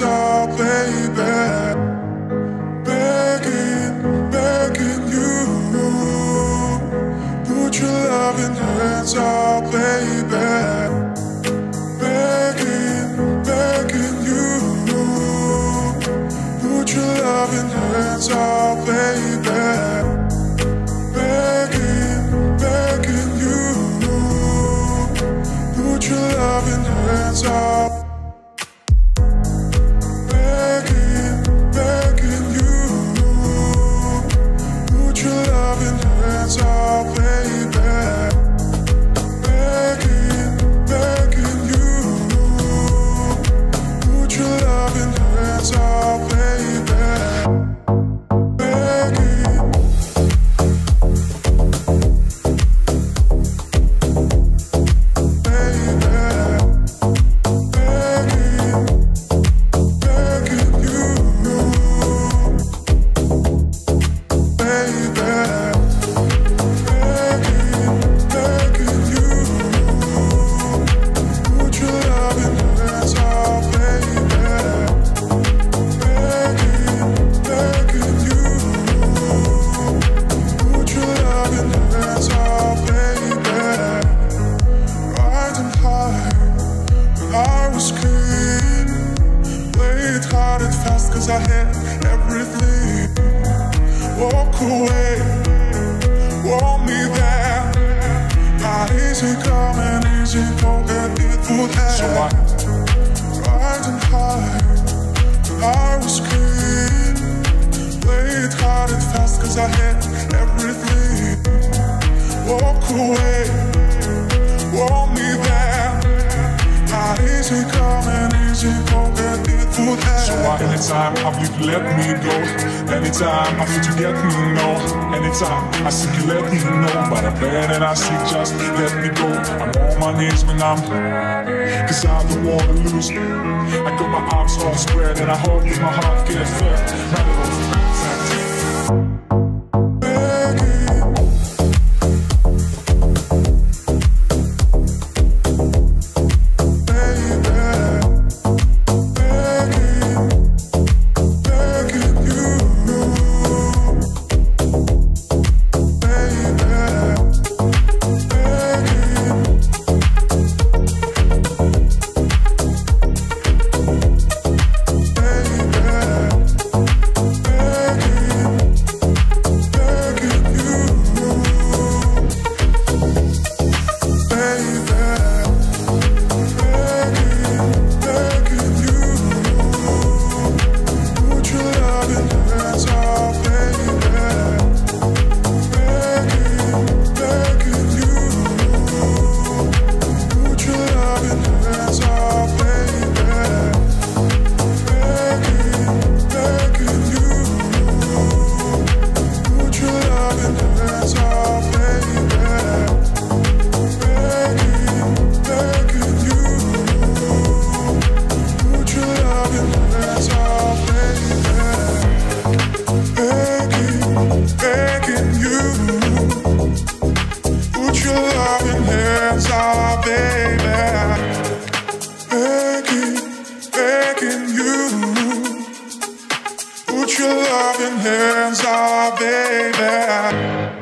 up, baby. Begging, begging you. Put your loving hands up, baby. Begging, begging you. Put your loving hands up, baby. Hands up. Played fast cause I had everything. Walk away, want me there. Not easy coming, easy going, it would. So I Riding high I was. Played hard and fast cause I had everything. Walk away, want me there. Not easy coming, easy going, it would have. So why anytime believe you let me go. Anytime I feel you get me, no. Anytime I seek you let me know. But I beg and I seek just let me go. I'm on my knees when I'm Cause I don't wanna lose I got my arms all spread and I hope my heart gets fed hands up, baby. Begging, begging you. Put your loving hands up, baby.